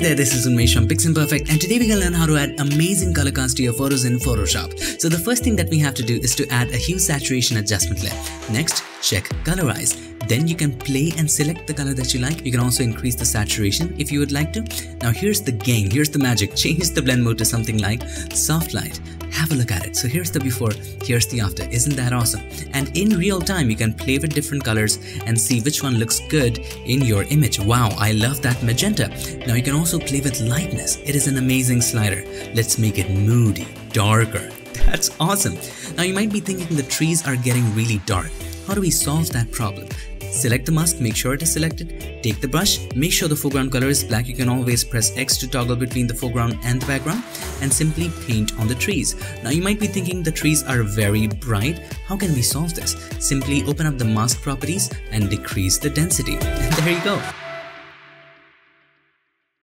Hi there, this is Unmesh from Piximperfect and today we're to learn how to add amazing color cast to your photos in Photoshop. So the first thing that we have to do is to add a hue saturation adjustment layer. Next, check colorize. Then you can play and select the color that you like. You can also increase the saturation if you would like to. Now here's the game, here's the magic. Change the blend mode to something like soft light have a look at it. So here's the before, here's the after. Isn't that awesome? And in real time, you can play with different colors and see which one looks good in your image. Wow, I love that magenta. Now you can also play with lightness. It is an amazing slider. Let's make it moody, darker. That's awesome. Now you might be thinking the trees are getting really dark. How do we solve that problem? Select the mask, make sure it is selected. Take the brush, make sure the foreground color is black. You can always press X to toggle between the foreground and the background and simply paint on the trees. Now you might be thinking the trees are very bright. How can we solve this? Simply open up the mask properties and decrease the density. And there you go.